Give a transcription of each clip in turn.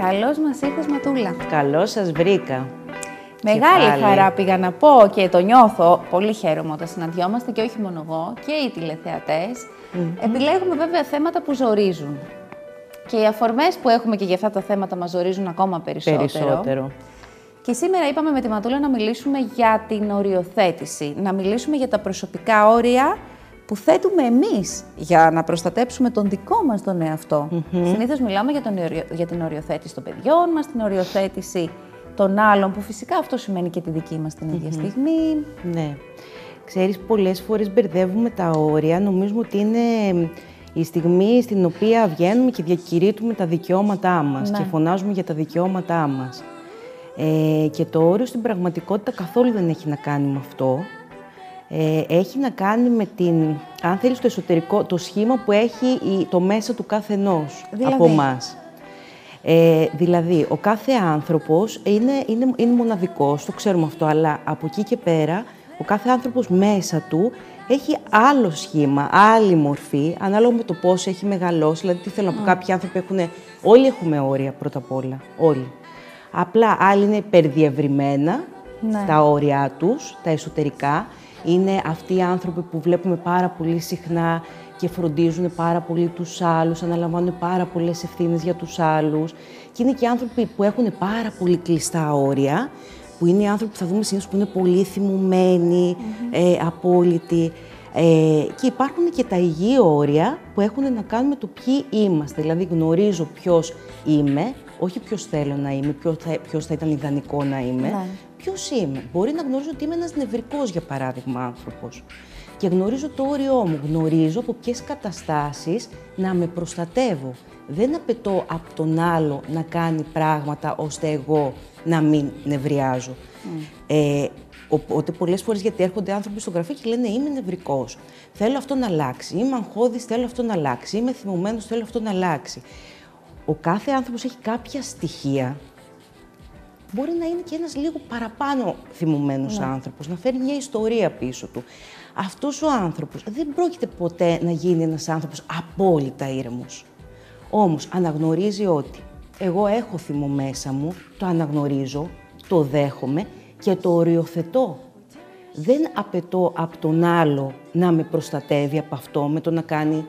Καλώς μας ήρθες Ματούλα. Καλώς σας βρήκα. Μεγάλη πάλι. χαρά πήγα να πω και το νιώθω. Πολύ χαίρομαι όταν συναντιόμαστε και όχι μόνο εγώ και οι τηλεθεατες Επιλέγουμε βέβαια θέματα που ζορίζουν. Και οι αφορμές που έχουμε και για αυτά τα θέματα μας ζορίζουν ακόμα περισσότερο. Περισσότερο. Και σήμερα είπαμε με τη Ματούλα να μιλήσουμε για την οριοθέτηση. Να μιλήσουμε για τα προσωπικά όρια που θέτουμε εμείς για να προστατέψουμε τον δικό μας τον εαυτό. Συνήθως μιλάμε για, τον, οριο- για την οριοθέτηση των παιδιών μας, την οριοθέτηση των άλλων, που φυσικά αυτό σημαίνει και τη δική μας την ίδια στιγμή. Ναι. Ξέρεις, πολλές φορές μπερδεύουμε τα όρια. Νομίζουμε ότι είναι η στιγμή στην οποία βγαίνουμε και διακηρύττουμε τα δικαιώματά μας Ναι. και φωνάζουμε για τα δικαιώματά μας. Ε, και το όριο στην πραγματικότητα καθόλου δεν έχει να κάνει με αυτό. Ε, έχει να κάνει με την, αν θέλεις, το εσωτερικό, το σχήμα που έχει η- το μέσα του κάθε ενός Δηλαδή; από εμάς. Ε, δηλαδή, ο κάθε άνθρωπος είναι, είναι, είναι μοναδικός, το ξέρουμε αυτό, αλλά από εκεί και πέρα, ο κάθε άνθρωπος μέσα του έχει άλλο σχήμα, άλλη μορφή, ανάλογα με το πώς έχει μεγαλώσει. Δηλαδή, τι θέλω να πω, κάποιοι άνθρωποι έχουν, όλοι έχουμε όρια πρώτα απ' όλα, όλοι. Απλά άλλοι είναι υπερδιευρυμένα Ναι. τα όρια τους, τα εσωτερικά. Είναι αυτοί οι άνθρωποι που βλέπουμε πάρα πολύ συχνά και φροντίζουν πάρα πολύ τους άλλους, αναλαμβάνουν πάρα πολλές ευθύνες για τους άλλους. Και είναι και άνθρωποι που έχουν πάρα πολύ κλειστά όρια, που είναι οι άνθρωποι που θα δούμε συνήθως που είναι πολύ θυμωμένοι, ε, απόλυτοι. Ε, και υπάρχουν και τα υγιή όρια που έχουν να κάνουν με το ποιοι είμαστε. Δηλαδή γνωρίζω ποιος είμαι, όχι ποιος θέλω να είμαι, ποιος θα, ποιος θα ήταν ιδανικό να είμαι. Ναι. Ποιος είμαι; Μπορεί να γνωρίζω ότι είμαι ένας νευρικός, για παράδειγμα, άνθρωπος. Και γνωρίζω το όριό μου. Γνωρίζω από ποιες καταστάσεις να με προστατεύω. Δεν απαιτώ από τον άλλο να κάνει πράγματα ώστε εγώ να μην νευριάζω. Ε, οπότε πολλές φορές γιατί έρχονται άνθρωποι στο γραφείο και λένε είμαι νευρικός. Θέλω αυτό να αλλάξει. Είμαι αγχώδης, θέλω αυτό να αλλάξει. Είμαι θυμωμένος, θέλω αυτό να αλλάξει. Ο κάθε άνθρωπος έχει κάποια στοιχεία μπορεί να είναι και ένας λίγο παραπάνω θυμωμένος άνθρωπος, να φέρει μια ιστορία πίσω του. Αυτός ο άνθρωπος δεν πρόκειται ποτέ να γίνει ένας άνθρωπος απόλυτα ήρεμος. Όμως αναγνωρίζει ότι εγώ έχω θυμό μέσα μου, το αναγνωρίζω, το δέχομαι και το οριοθετώ. Δεν απαιτώ από τον άλλο να με προστατεύει από αυτό με το να κάνει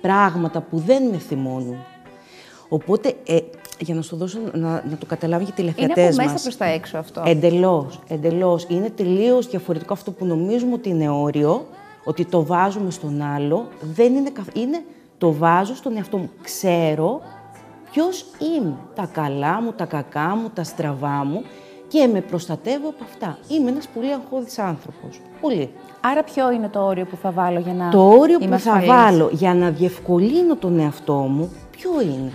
πράγματα που δεν με θυμώνουν. Οπότε, ε, για να σου δώσω να, να το καταλάβει και οι Είναι τηλεθεατές από μέσα μας. προς τα έξω αυτό. Εντελώς, εντελώς. Είναι τελείως διαφορετικό αυτό που νομίζουμε ότι είναι όριο, ότι το βάζουμε στον άλλο. Δεν είναι, καθ- είναι το βάζω στον εαυτό μου. Ξέρω ποιος είμαι. Τα καλά μου, τα κακά μου, τα στραβά μου και με προστατεύω από αυτά. Είμαι ένας πολύ αγχώδης άνθρωπος. Πολύ. Άρα ποιο είναι το όριο που θα βάλω για να Το όριο είμαι που θα ασφαλής; βάλω για να διευκολύνω τον εαυτό μου, ποιο είναι;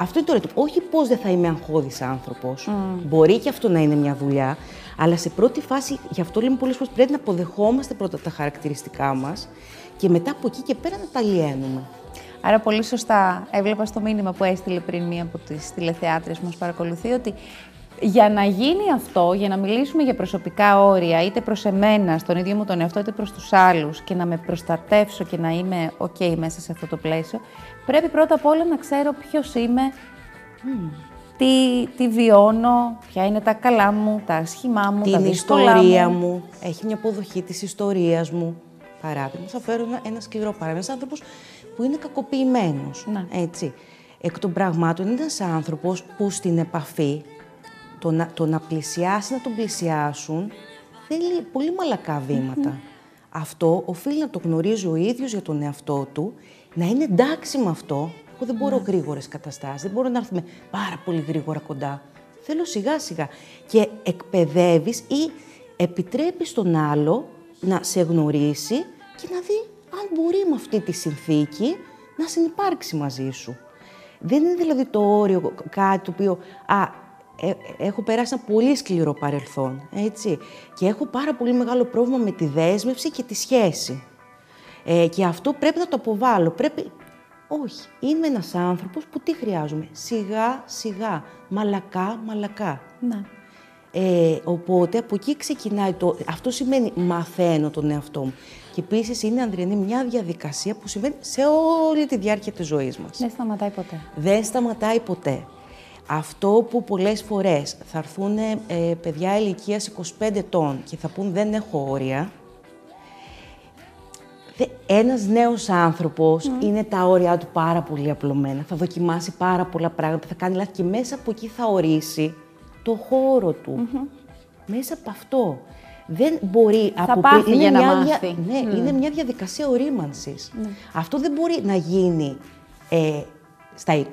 Αυτό είναι το ερώτημα. Όχι πώς δεν θα είμαι αγχώδης άνθρωπος. Μπορεί και αυτό να είναι μια δουλειά, αλλά σε πρώτη φάση, γι' αυτό λέμε πολλές φορές, πρέπει να αποδεχόμαστε πρώτα τα χαρακτηριστικά μας και μετά από εκεί και πέρα να τα λιένουμε. Άρα πολύ σωστά έβλεπα στο μήνυμα που έστειλε πριν μία από τις τηλεθεάτρες που μας παρακολουθεί ότι για να γίνει αυτό, για να μιλήσουμε για προσωπικά όρια, είτε προς εμένα, στον ίδιο μου τον εαυτό, είτε προς τους άλλους και να με προστατεύσω και να είμαι ok μέσα σε αυτό το πλαίσιο, πρέπει πρώτα απ' όλα να ξέρω ποιος είμαι, τι, τι βιώνω, ποια είναι τα καλά μου, τα άσχημά μου, τα Την δύσκολα ιστορία μου. μου. έχει μια αποδοχή της ιστορίας μου. Παράδειγμα, θα φέρω ένα, ένα σκληρό παράδειγμα. Ένας άνθρωπος που είναι κακοποιημένος, Ναι. έτσι. Εκ των πραγμάτων είναι ένας άνθρωπος που στην επαφή, το να, το να πλησιάσει, να τον πλησιάσουν, θέλει πολύ μαλακά βήματα. Αυτό οφείλει να το γνωρίζει ο ίδιος για τον εαυτό του, να είναι εντάξει με αυτό. Εγώ δεν μπορώ γρήγορες καταστάσεις, δεν μπορώ να έρθουμε πάρα πολύ γρήγορα κοντά. Θέλω σιγά σιγά. Και εκπαιδεύεις ή επιτρέπεις τον άλλο να σε γνωρίσει και να δει αν μπορεί με αυτή τη συνθήκη να συνεπάρξει μαζί σου. Δεν είναι δηλαδή το όριο κάτι το οποίο α, ε, έχω περάσει ένα πολύ σκληρό παρελθόν, έτσι. Και έχω πάρα πολύ μεγάλο πρόβλημα με τη δέσμευση και τη σχέση. Ε, και αυτό πρέπει να το αποβάλω. Πρέπει... Όχι. Είμαι ένας άνθρωπος που τι χρειάζομαι; Σιγά, σιγά. Μαλακά, μαλακά. Ναι. Ε, οπότε από εκεί ξεκινάει το. Αυτό σημαίνει μαθαίνω τον εαυτό μου. Και επίσης είναι, Ανδριανή, μια διαδικασία που συμβαίνει σε όλη τη διάρκεια της ζωής μας. Δεν σταματάει ποτέ. Δεν σταματάει ποτέ. Αυτό που πολλές φορές θα έρθουν ε, παιδιά ηλικίας 25 ετών και θα πούν δεν έχω όρια, ένας νέος άνθρωπος είναι τα όρια του πάρα πολύ απλωμένα. Θα δοκιμάσει πάρα πολλά πράγματα, θα κάνει λάθη και μέσα από εκεί θα ορίσει το χώρο του. Μέσα από αυτό. Δεν μπορεί θα από πάθει είναι για να μια μάθει. Ναι, είναι μια διαδικασία ορίμανσης. Αυτό δεν μπορεί να γίνει ε, στα 20.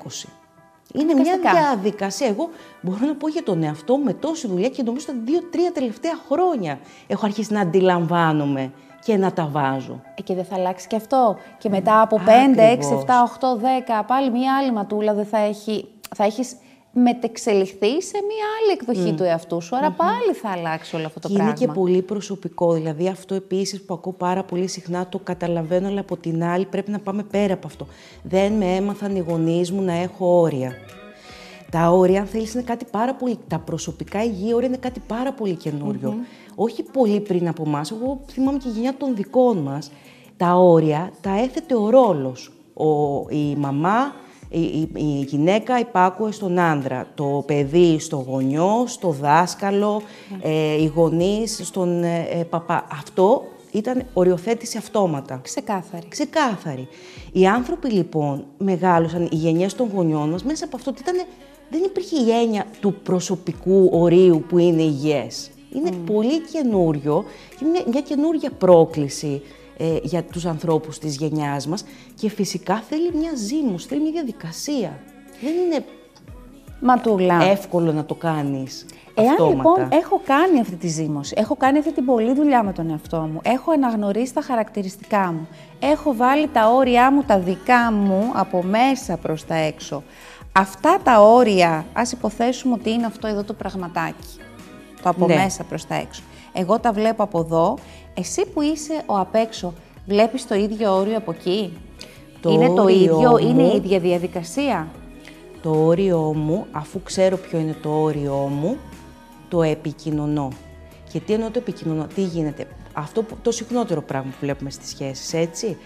Είναι μια Αναγκαστικά. διαδικασία. Εγώ μπορώ να πω για τον εαυτό μου με τόση δουλειά και νομίζω τα δύο-τρία τελευταία χρόνια έχω αρχίσει να αντιλαμβάνομαι και να τα βάζω. Ε, και δεν θα αλλάξει και αυτό. Και μετά από 5, 6, 7, 8, 10, πάλι μία άλλη ματούλα δεν θα έχει. Θα έχεις μετεξελιχθεί σε μία άλλη εκδοχή του εαυτού σου. Άρα πάλι θα αλλάξει όλο αυτό το και πράγμα. είναι και πολύ προσωπικό. Δηλαδή, αυτό επίσης που ακούω πάρα πολύ συχνά το καταλαβαίνω, αλλά από την άλλη πρέπει να πάμε πέρα από αυτό. Δεν με έμαθαν οι γονείς μου να έχω όρια. Τα όρια, αν θέλεις, είναι κάτι πάρα πολύ. Τα προσωπικά υγιή όρια είναι κάτι πάρα πολύ καινούριο. Όχι πολύ πριν από εμάς. Εγώ θυμάμαι και η γενιά των δικών μας. Τα όρια τα έθετε ο ρόλος. Η μαμά, η, η, η γυναίκα υπάκουε στον άντρα, το παιδί στο γονιό, στο δάσκαλο, ε, οι γονείς στον ε, ε, παπά. Αυτό ήταν οριοθέτηση αυτόματα. Ξεκάθαρη. Ξεκάθαρη. Οι άνθρωποι λοιπόν μεγάλωσαν, οι γενιές των γονιών μας, μέσα από αυτό ότι ήταν, δεν υπήρχε η έννοια του προσωπικού ορίου που είναι υγιές. Είναι πολύ καινούριο και μια, μια καινούρια πρόκληση ε, για τους ανθρώπους της γενιάς μας και φυσικά θέλει μια ζήμωση, θέλει μια διαδικασία. Δεν είναι Ματούλα. εύκολο να το κάνεις Εάν αυτόματα. λοιπόν έχω κάνει αυτή τη ζήμωση, έχω κάνει αυτή την πολλή δουλειά με τον εαυτό μου, έχω αναγνωρίσει τα χαρακτηριστικά μου, έχω βάλει τα όρια μου, τα δικά μου, από μέσα προς τα έξω. Αυτά τα όρια, ας υποθέσουμε ότι είναι αυτό εδώ το πραγματάκι, το από Ναι. μέσα προς τα έξω. Εγώ τα βλέπω από εδώ, εσύ που είσαι ο απ' έξω, βλέπεις το ίδιο όριο από εκεί; Το είναι το όριό ίδιο, είναι μου- η ίδια διαδικασία; Το όριό μου, αφού ξέρω ποιο είναι το όριό μου, το επικοινωνώ. Και τι εννοώ το επικοινωνώ, τι γίνεται; Αυτό που, το συχνότερο πράγμα που βλέπουμε στις σχέσεις, έτσι.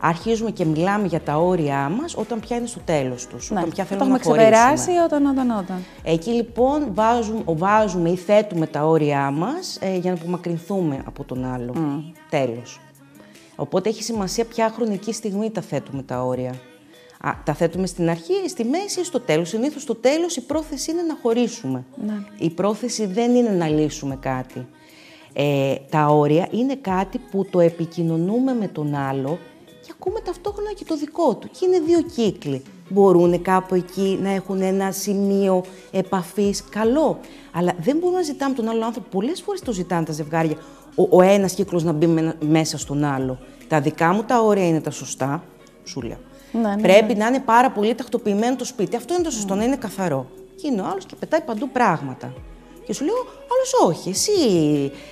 Αρχίζουμε και μιλάμε για τα όρια μας όταν πια είναι στο τέλος τους, όταν πια το θέλουμε έχουμε να χωρίσουμε. ξεπεράσει όταν, όταν, όταν. Εκεί λοιπόν βάζουμε, βάζουμε ή θέτουμε τα όρια μας ε, για να απομακρυνθούμε από τον άλλο. Τέλος. Οπότε έχει σημασία ποια χρονική στιγμή τα θέτουμε τα όρια. Α, τα θέτουμε στην αρχή, στη μέση ή στο τέλος. Συνήθως στο τέλος η πρόθεση είναι να χωρίσουμε. Η πρόθεση δεν είναι να λύσουμε κάτι. Ε, τα όρια είναι κάτι που το επικοινωνούμε με τον άλλο και ακούμε ταυτόχρονα και το δικό του. Και είναι δύο κύκλοι. Μπορούν κάπου εκεί να έχουν ένα σημείο επαφής καλό. Αλλά δεν μπορούμε να ζητάμε τον άλλο άνθρωπο. Πολλές φορές το ζητάνε τα ζευγάρια ο, ο ένας κύκλος να μπει με- μέσα στον άλλο. Τα δικά μου τα όρια είναι τα σωστά, σου λέω. Ναι, ναι, Πρέπει να είναι πάρα πολύ τακτοποιημένο το σπίτι. Αυτό είναι το σωστό, να είναι καθαρό. Και είναι ο άλλος και πετάει παντού πράγματα. Και σου λέω, άλλος όχι. Εσύ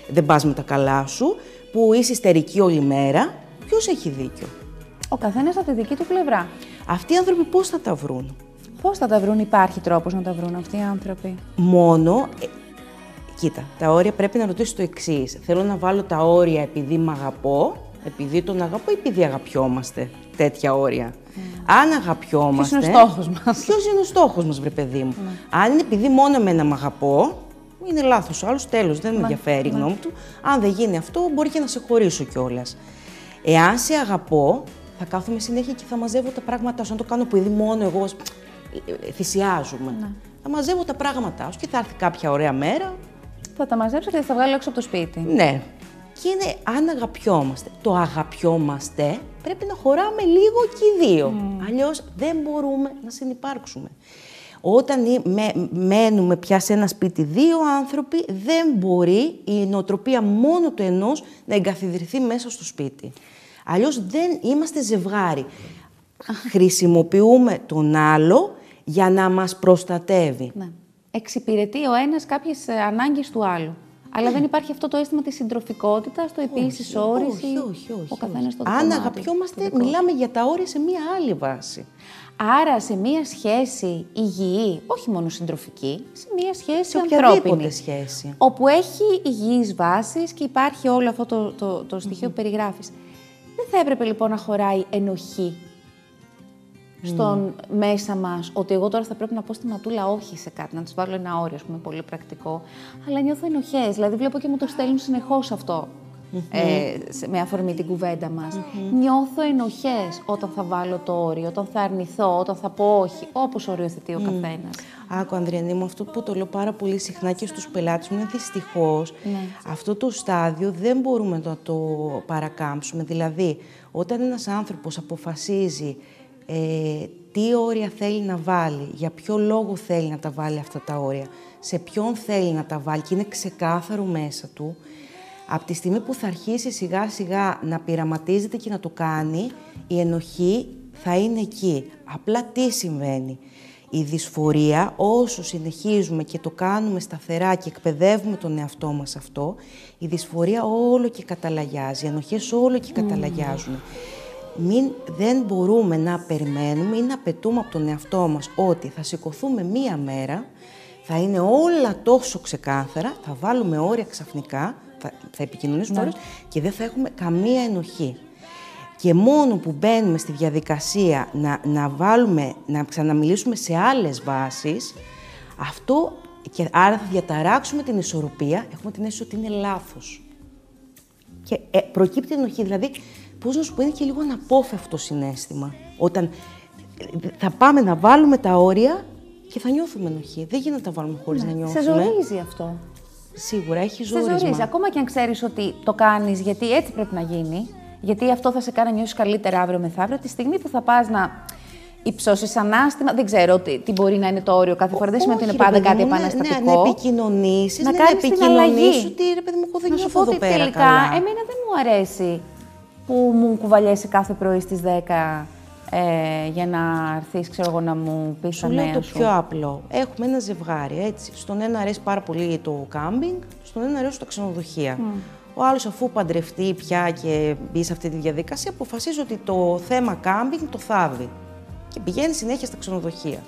δεν πας με τα καλά σου, που είσαι ιστερική όλη μέρα. Ποιος έχει δίκιο; Ο καθένας από τη δική του πλευρά. Αυτοί οι άνθρωποι πώς θα τα βρουν. Πώς θα τα βρουν, υπάρχει τρόπος να τα βρουν αυτοί οι άνθρωποι; Μόνο. ε, κοίτα, τα όρια πρέπει να ρωτήσει το εξής. Θέλω να βάλω τα όρια επειδή με αγαπώ, επειδή τον αγαπώ ή επειδή αγαπιόμαστε. Τέτοια όρια. Αν αγαπιόμαστε. Ποιος είναι ο στόχος μας; Ποιος είναι ο στόχος μας, βρε παιδί μου; Αν είναι επειδή μόνο εμένα με αγαπώ, είναι λάθος. Άλλος τέλος, δεν με ενδιαφέρει η γνώμη του. Αν δεν γίνει αυτό, μπορεί και να σε χωρίσω κιόλας. Εάν σε αγαπώ, θα κάθομαι συνέχεια και θα μαζεύω τα πράγματά σου. Αν το κάνω επειδή μόνο εγώ ε, ε, θυσιάζομαι. Θα μαζεύω τα πράγματά σου και θα έρθει κάποια ωραία μέρα. Θα τα μαζέψω και θα τα βγάλω έξω από το σπίτι. Ναι. Και είναι αν αγαπιόμαστε. Το αγαπιόμαστε πρέπει να χωράμε λίγο και οι δύο. Αλλιώς δεν μπορούμε να συνυπάρξουμε. Όταν ή- με- μένουμε πια σε ένα σπίτι δύο άνθρωποι, δεν μπορεί η νοοτροπία μόνο του ενός να εγκαθιδρυθεί μέσα στο σπίτι. Αλλιώς δεν είμαστε ζευγάρι. Χρησιμοποιούμε τον άλλο για να μας προστατεύει. Ναι. Εξυπηρετεί ο ένας κάποιες ε, ανάγκες του άλλου. Αλλά δεν υπάρχει αυτό το αίσθημα της συντροφικότητας, το επίσης όρηση. Όχι, όχι, όχι. Ο καθένας όχι. το Αν κομμάτι, το αγαπιόμαστε, δικό του. μιλάμε για τα όρια σε μία άλλη βάση. Άρα σε μία σχέση υγιή, όχι μόνο συντροφική, σε μία σχέση Σε οποιαδήποτε ανθρώπινη. σχέση. Όπου έχει υγιείς βάσεις και υπάρχει όλο αυτό το, το, το στοιχείο που περιγράφεις. Δεν θα έπρεπε λοιπόν να χωράει ενοχή. στον μέσα μας ότι εγώ τώρα θα πρέπει να πω στη ματούλα όχι σε κάτι, να της βάλω ένα όριο, ας πούμε, πολύ πρακτικό. Αλλά νιώθω ενοχές, δηλαδή βλέπω και μου το στέλνουν συνεχώς αυτό. Ε, με αφορμή την κουβέντα μας. Νιώθω ενοχές όταν θα βάλω το όριο, όταν θα αρνηθώ, όταν θα πω όχι, όπως οριοθετεί ο καθένας. Άκου, Ανδριανή μου, αυτό που το λέω πάρα πολύ συχνά και στους πελάτες μου είναι δυστυχώς Ναι. αυτό το στάδιο δεν μπορούμε να το παρακάμψουμε. Δηλαδή, όταν ένας άνθρωπος αποφασίζει ε, τι όρια θέλει να βάλει, για ποιο λόγο θέλει να τα βάλει αυτά τα όρια, σε ποιον θέλει να τα βάλει και είναι ξεκάθαρο μέσα του, από τη στιγμή που θα αρχίσει σιγά σιγά να πειραματίζεται και να το κάνει, η ενοχή θα είναι εκεί. Απλά τι συμβαίνει. Η δυσφορία, όσο συνεχίζουμε και το κάνουμε σταθερά και εκπαιδεύουμε τον εαυτό μας αυτό, η δυσφορία όλο και καταλαγιάζει, οι ενοχές όλο και καταλαγιάζουν. Μην, δεν μπορούμε να περιμένουμε ή να πετούμε από τον εαυτό μας ότι θα σηκωθούμε μία μέρα, θα είναι όλα τόσο ξεκάθαρα, θα βάλουμε όρια ξαφνικά, θα, θα επικοινωνήσουμε όρους και δεν θα έχουμε καμία ενοχή. Και μόνο που μπαίνουμε στη διαδικασία να, να βάλουμε, να ξαναμιλήσουμε σε άλλες βάσεις, αυτό και άρα θα διαταράξουμε την ισορροπία, έχουμε την αίσθηση ότι είναι λάθος. Και ε, προκύπτει ενοχή, δηλαδή, πώς να σου πω, είναι και λίγο αναπόφευκτο συνέστημα. Όταν ε, θα πάμε να βάλουμε τα όρια και θα νιώθουμε ενοχή. Δεν γίνεται να τα βάλουμε χωρίς να Σε νιώθουμε. ζορίζει αυτό. Σίγουρα, έχει Σε ζόρισμα. ζορίζει. Ακόμα και αν ξέρεις ότι το κάνεις γιατί έτσι πρέπει να γίνει, γιατί αυτό θα σε κάνει να νιώσεις καλύτερα αύριο μεθαύριο, τη στιγμή που θα πας να υψώσεις ανάστημα, δεν ξέρω τι, τι μπορεί να είναι το όριο κάθε φορά, δεν σημαίνει ότι είναι Όχι, ρε πάντα παιδί κάτι μου, ναι, επαναστατικό. Ναι, να επικοινωνήσεις, Να ναι, κάνεις την επικοινωνήσεις αλλαγή. ότι ρε παιδί μου, εγώ δεν να σου νιώθω πω εδώ ότι πέρα τελικά καλά. εμένα δεν μου αρέσει που μου κουβαλιέσαι κάθε πρωί στις 10 ε, για να έρθεις, ξέρω εγώ, να μου πεις τα Σου λέω νέα το σου. πιο απλό. Έχουμε ένα ζευγάρι, έτσι. Στον ένα αρέσει πάρα πολύ το κάμπινγκ, στον ένα αρέσει τα ξενοδοχεία. Ο άλλος αφού παντρευτεί πια και μπει σε αυτή τη διαδικασία, αποφασίζει ότι το θέμα κάμπινγκ το θάβει. Και πηγαίνει συνέχεια στα ξενοδοχεία.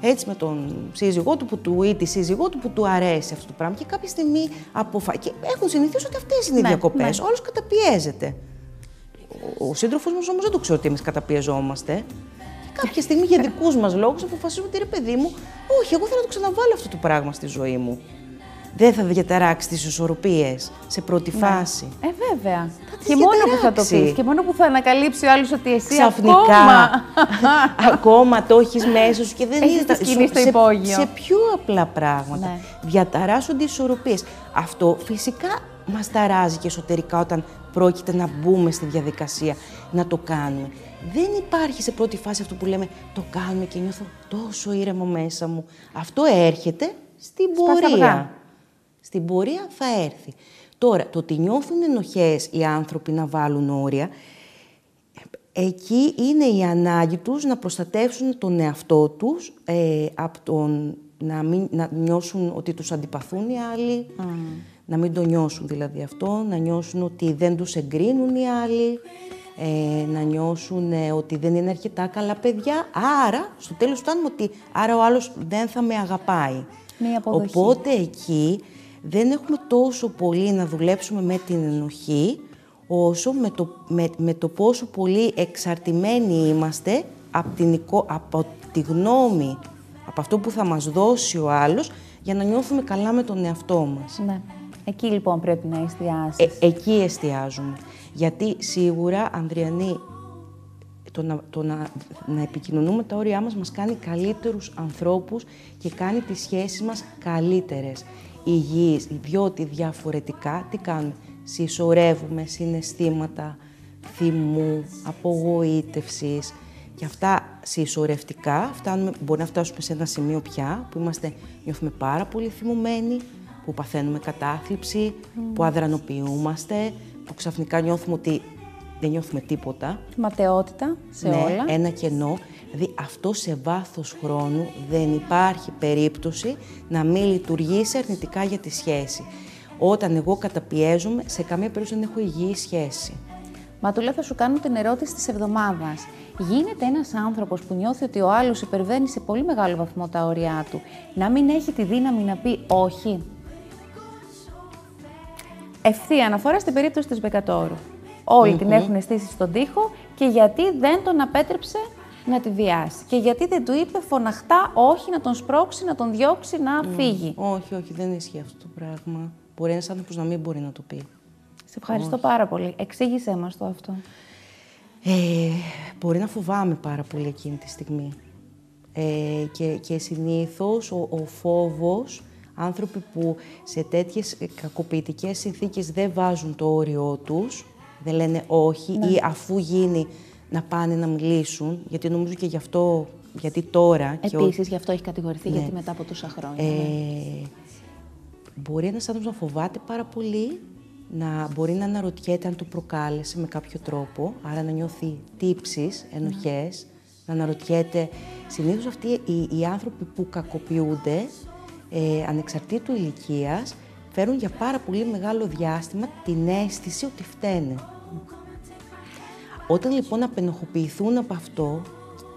Έτσι με τον σύζυγό του που του ή τη σύζυγό του που του αρέσει αυτό το πράγμα. Και κάποια στιγμή αποφα... και έχουν συνηθίσει ότι αυτές είναι οι Ναι, διακοπές. ναι. Ο άλλο καταπιέζεται. Ο, ο σύντροφος μας όμως δεν το ξέρει ότι εμείς καταπιεζόμαστε. Και κάποια στιγμή για δικούς μας λόγους αποφασίζουμε ότι ρε παιδί μου, όχι, εγώ θέλω να το ξαναβάλω αυτό το πράγμα στη ζωή μου. Δεν θα διαταράξει τις ισορροπίες σε πρώτη φάση. Ε, βέβαια. τις Και μόνο που θα το διαταράξει. πεις και μόνο που θα ανακαλύψει ο άλλος ότι εσύ Ξαφνικά. ακόμα... ακόμα το έχεις μέσα σου και δεν Έχεις είναι τη σκηνή στο σε, υπόγειο. σε πιο απλά πράγματα. Ναι. Διαταράσσονται οι ισορροπίες. Αυτό φυσικά μας ταράζει και εσωτερικά όταν πρόκειται να μπούμε στη διαδικασία να το κάνουμε. Δεν υπάρχει σε πρώτη φάση αυτό που λέμε το κάνουμε και νιώθω τόσο ήρεμο μέσα μου. Αυτό έρχεται στην Σπάς τα πορεία. αυγά. Στην πορεία θα έρθει. Τώρα, το ότι νιώθουν ενοχές οι άνθρωποι να βάλουν όρια, εκεί είναι η ανάγκη τους να προστατεύσουν τον εαυτό τους ε, από τον να, μην, να νιώσουν ότι τους αντιπαθούν οι άλλοι, να μην το νιώσουν δηλαδή αυτό, να νιώσουν ότι δεν τους εγκρίνουν οι άλλοι, ε, να νιώσουν ε, ότι δεν είναι αρκετά καλά παιδιά. Άρα, στο τέλος φτάνουμε ότι άρα ο άλλος δεν θα με αγαπάει. Μία αποδοχή. Οπότε εκεί δεν έχουμε τόσο πολύ να δουλέψουμε με την ενοχή, όσο με το, με, με το πόσο πολύ εξαρτημένοι είμαστε από, την, εικο- από τη γνώμη, από αυτό που θα μας δώσει ο άλλος, για να νιώθουμε καλά με τον εαυτό μας. Ναι. Εκεί λοιπόν πρέπει να εστιάσεις. Ε, εκεί εστιάζουμε. Γιατί σίγουρα, Ανδριανή, το να, το να, να επικοινωνούμε τα όρια μας μας κάνει καλύτερους ανθρώπους και κάνει τις σχέσεις μας καλύτερες, υγιείς, διότι διαφορετικά τι κάνουμε, συσσωρεύουμε συναισθήματα θυμού, απογοήτευσης και αυτά συσσωρευτικά φτάνουμε, μπορεί να φτάσουμε σε ένα σημείο πια που είμαστε, νιώθουμε πάρα πολύ θυμωμένοι, που παθαίνουμε κατάθλιψη, που αδρανοποιούμαστε, που ξαφνικά νιώθουμε ότι δεν νιώθουμε τίποτα. Ματαιότητα σε ναι, όλα. ένα κενό. Δηλαδή αυτό σε βάθος χρόνου δεν υπάρχει περίπτωση να μην λειτουργήσει αρνητικά για τη σχέση. Όταν εγώ καταπιέζομαι, σε καμία περίπτωση δεν έχω υγιή σχέση. Ματούλα, θα σου κάνω την ερώτηση της εβδομάδας. Γίνεται ένας άνθρωπος που νιώθει ότι ο άλλος υπερβαίνει σε πολύ μεγάλο βαθμό τα όρια του, να μην έχει τη δύναμη να πει όχι; Ευθεία αναφορά στην περίπτωση της Μπεκατόρου. Όλοι την έχουν στήσει στον τοίχο και γιατί δεν τον απέτρεψε να τη βιάσει. Και γιατί δεν του είπε φωναχτά όχι να τον σπρώξει, να τον διώξει, να φύγει. Όχι, όχι, δεν ισχύει αυτό το πράγμα. Μπορεί ένας άνθρωπος να μην μπορεί να το πει. Σε ευχαριστώ πάρα πολύ. Εξήγησέ μας το αυτό. Ε, μπορεί να φοβάμαι πάρα πολύ εκείνη τη στιγμή. Ε, και, και συνήθως ο, ο φόβος, άνθρωποι που σε τέτοιες κακοποιητικές συνθήκες δεν βάζουν το όριό τους, δεν λένε όχι Ναι. ή αφού γίνει να πάνε να μιλήσουν, γιατί νομίζω και γι' αυτό, γιατί τώρα... και ο- Επίσης, γι' αυτό έχει κατηγορηθεί, Ναι. γιατί μετά από τόσα χρόνια. ναι. Ε, μπορεί ένας άνθρωπος να φοβάται πάρα πολύ, να μπορεί να αναρωτιέται αν το προκάλεσε με κάποιο τρόπο, άρα να νιώθει τύψεις, ενοχές, να αναρωτιέται. Συνήθως αυτοί οι, οι άνθρωποι που κακοποιούνται, ε, ανεξαρτήτου ηλικίας, φέρουν για πάρα πολύ μεγάλο διάστημα την αίσθηση ότι φταίνε. Όταν λοιπόν απενοχοποιηθούν από αυτό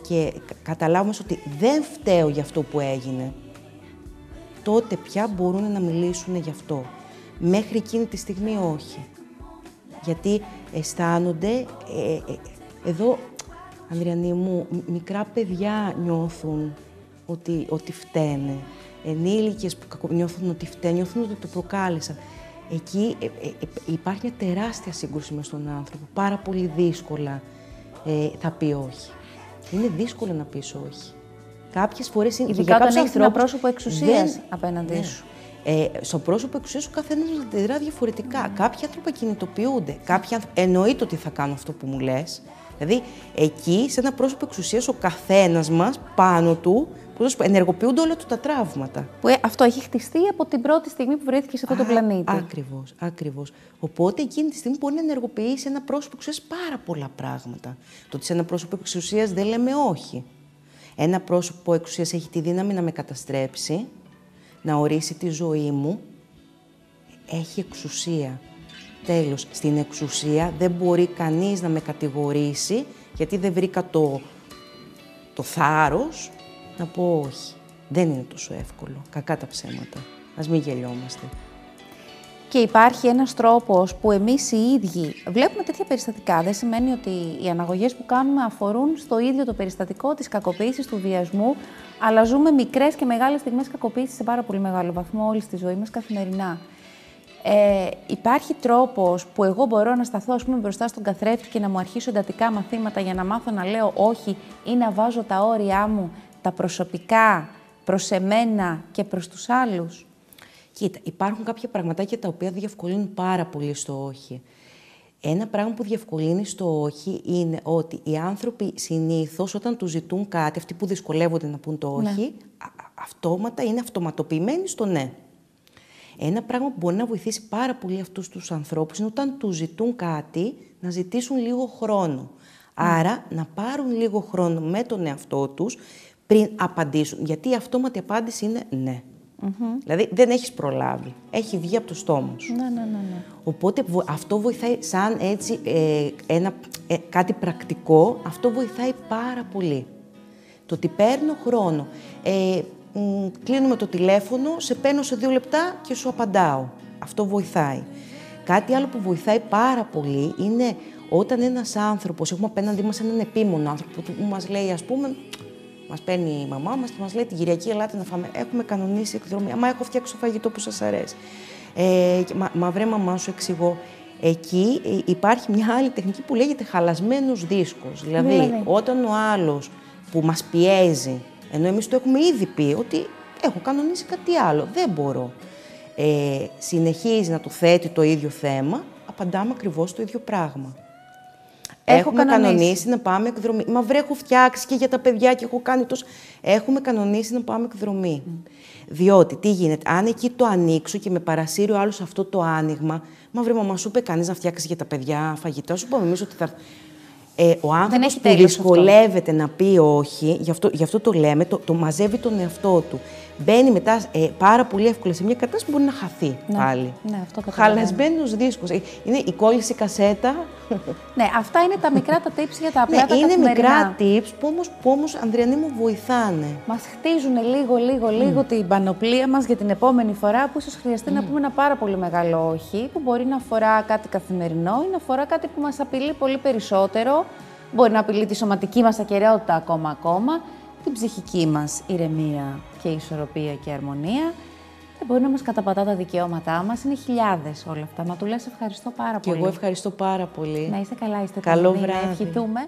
και κα- καταλάβουμε ότι δεν φταίω για αυτό που έγινε, τότε πια μπορούν να μιλήσουν γι' αυτό. Μέχρι εκείνη τη στιγμή όχι. Γιατί αισθάνονται, ε, ε, εδώ, Ανδριανή μου, μ- μικρά παιδιά νιώθουν ότι, ότι φταίνε. Ενήλικες που κακο- νιώθουν ότι φταίνε, νιώθουν ότι το προκάλεσαν. Εκεί ε, ε, ε, υπάρχει μια τεράστια σύγκρουση με στον άνθρωπο. Πάρα πολύ δύσκολα ε, θα πει όχι. Είναι δύσκολο να πεις όχι. Κάποιες φορές είναι... Ειδικά για όταν κάποιους έχεις ένα ανθρώπους πρόσωπο εξουσίας δεν- απέναντί Ναι. σου. Ε, στο πρόσωπο εξουσίας ο καθένας αντιδρά διαφορετικά. Κάποιοι άνθρωποι κινητοποιούνται. Κάποιοι άνθρωποι εννοείται ότι θα κάνω αυτό που μου λες. Δηλαδή, εκεί, σε ένα πρόσωπο εξουσίας, ο καθένας μας πάνω του, πώς να σου πω, ενεργοποιούνται όλα του τα τραύματα. Που ε, αυτό έχει χτιστεί από την πρώτη στιγμή που βρέθηκε σε αυτό το πλανήτη. Ακριβώς, ακριβώς. Οπότε εκείνη τη στιγμή μπορεί να ενεργοποιήσει ένα πρόσωπο εξουσίας πάρα πολλά πράγματα. Το ότι σε ένα πρόσωπο εξουσίας δεν λέμε όχι. Ένα πρόσωπο εξουσίας έχει τη δύναμη να με καταστρέψει, να ορίσει τη ζωή μου. Έχει εξουσία. Τέλος, στην εξουσία δεν μπορεί κανείς να με κατηγορήσει γιατί δεν βρήκα το, το θάρρος να πω όχι. Δεν είναι τόσο εύκολο. Κακά τα ψέματα. Ας μην γελιόμαστε. Και υπάρχει ένας τρόπος που εμείς οι ίδιοι βλέπουμε τέτοια περιστατικά. Δεν σημαίνει ότι οι αναγωγές που κάνουμε αφορούν στο ίδιο το περιστατικό της κακοποίησης, του βιασμού, αλλά ζούμε μικρές και μεγάλες στιγμές κακοποίησης σε πάρα πολύ μεγάλο βαθμό όλη στη ζωή μας καθημερινά. Ε, υπάρχει τρόπος που εγώ μπορώ να σταθώ ας πούμε, μπροστά στον καθρέφτη και να μου αρχίσω εντατικά μαθήματα για να μάθω να λέω όχι ή να βάζω τα όρια μου, τα προσωπικά, προς εμένα και προς τους άλλους. Κοίτα, υπάρχουν κάποια πραγματάκια τα οποία διευκολύνουν πάρα πολύ στο όχι. Ένα πράγμα που διευκολύνει στο όχι είναι ότι οι άνθρωποι συνήθως όταν τους ζητούν κάτι, αυτοί που δυσκολεύονται να πούν το όχι, α- α- αυτόματα είναι αυτοματοποιημένοι στο ναι. Ένα πράγμα που μπορεί να βοηθήσει πάρα πολύ αυτούς τους ανθρώπους είναι όταν τους ζητούν κάτι να ζητήσουν λίγο χρόνο. Άρα να πάρουν λίγο χρόνο με τον εαυτό τους πριν απαντήσουν. Γιατί η αυτόματη απάντηση είναι ναι. Δηλαδή δεν έχεις προλάβει. Έχει βγει από το στόμα σου. Ναι, ναι, ναι. ναι. Οπότε βο- αυτό βοηθάει σαν έτσι ε, ένα, ε, κάτι πρακτικό, αυτό βοηθάει πάρα πολύ. Το ότι παίρνω χρόνο. Ε, μ, κλείνουμε το τηλέφωνο, σε παίρνω σε δύο λεπτά και σου απαντάω. Αυτό βοηθάει. Κάτι άλλο που βοηθάει πάρα πολύ είναι όταν ένας άνθρωπος, έχουμε απέναντί μας έναν επίμονο άνθρωπο που μας λέει ας πούμε, μας παίρνει η μαμά μας και μας λέει την Κυριακή ελάτε να φάμε. Έχουμε κανονίσει εκδρομή. Μα έχω φτιάξει το φαγητό που σας αρέσει. Ε, και μα, μα βρε μαμά σου εξηγώ. Εκεί ε, υπάρχει μια άλλη τεχνική που λέγεται χαλασμένος δίσκος. Δηλαδή, Δηλαδή; όταν ο άλλος που μας πιέζει, ενώ εμείς το έχουμε ήδη πει ότι έχω κανονίσει κάτι άλλο, δεν μπορώ, ε, συνεχίζει να του θέτει το ίδιο θέμα, απαντάμε ακριβώς το ίδιο πράγμα. Έχω Έχουμε κανονίσει. κανονίσει να πάμε εκδρομή. Μα βρε, έχω φτιάξει και για τα παιδιά και έχω κάνει τόσο. Έχουμε κανονίσει να πάμε εκδρομή. Διότι τι γίνεται, αν εκεί το ανοίξω και με παρασύρει ο άλλος αυτό το άνοιγμα, μα βρε, μαμά σου είπε κανείς να φτιάξεις για τα παιδιά φαγητά, σου είπαμε εμείς ότι θα. Ε, ο άνθρωπος έχει που τέλος αυτό. δυσκολεύεται να πει όχι, γι' αυτό, γι αυτό το λέμε, το, το μαζεύει τον εαυτό του. Μπαίνει μετά ε, πάρα πολύ εύκολα σε μια κατάσταση που μπορεί να χαθεί Ναι, πάλι. ναι, αυτό καταλαβαίνω. Χαλασμένο δίσκο. Είναι η κόλληση κασέτα. Ναι, αυτά είναι τα μικρά τα tips για τα απλά Ναι, τα είναι καθημερινά. μικρά tips που όμως, που όμως Ανδριανή μου βοηθάνε. Μας χτίζουν λίγο, λίγο, λίγο την πανοπλία μας για την επόμενη φορά που ίσως χρειαστεί να πούμε ένα πάρα πολύ μεγάλο όχι, που μπορεί να αφορά κάτι καθημερινό ή να αφορά κάτι που μας απειλεί πολύ περισσότερο, μπορεί να απειλεί τη σωματική μας ακαιρεότητα ακόμα ακόμα, την ψυχική μας ηρεμία και ισορροπία και αρμονία και μπορεί να μας καταπατά τα δικαιώματά μας. Είναι χιλιάδες όλα αυτά. Μα του λες ευχαριστώ πάρα Και πολύ. εγώ ευχαριστώ πάρα πολύ. Να είστε καλά, είστε Καλό καλά. βράδυ. Ευχηθούμε.